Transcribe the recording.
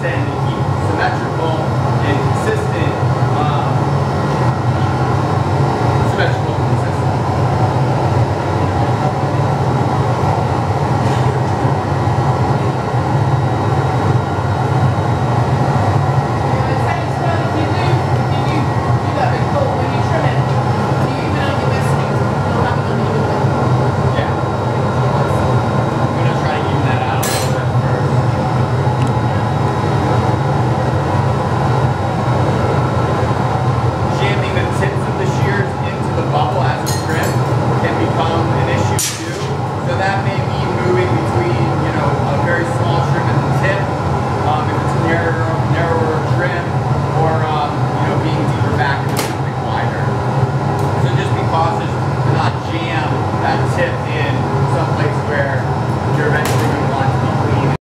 線 that may mean moving between, you know, a very small trim at the tip, um, if it's a narrower, narrower trim, or, um, you know, being deeper back and something wider. So just be cautious to not jam that tip